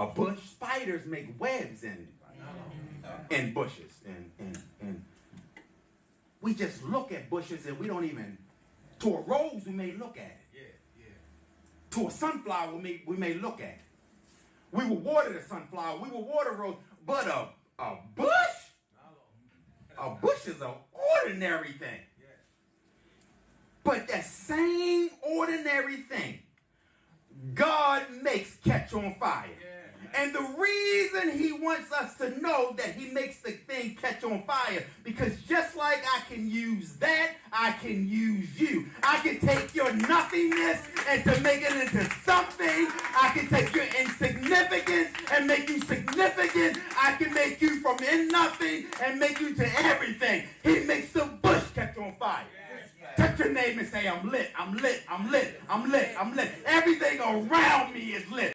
a bush. Spiders make webs in, in bushes. And, and, and we just look at bushes and we don't even, to a rose we may look at it. Yeah, yeah. To a sunflower we may, we may look at it. We will water the sunflower. We will water rose. But a, a bush? A bush is an ordinary thing. But that same ordinary thing, God makes catch on fire. And the reason he wants us to know that he makes the thing catch on fire, because just like I can use that, I can use you. I can take your nothingness and to make it into something. I can take your insignificance and make you significant. I can make you from in nothing and make you to everything. He makes the bush catch on fire. Touch your name and say, I'm lit, I'm lit, I'm lit, I'm lit, I'm lit. Everything around me is lit.